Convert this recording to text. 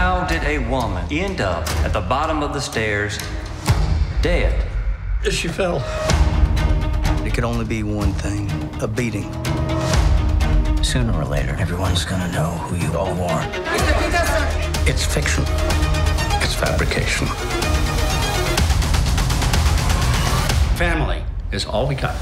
How did a woman end up at the bottom of the stairs, dead? She fell. It could only be one thing a beating. Sooner or later, everyone's gonna know who you all are. It's fiction. It's fabrication. Family is all we got.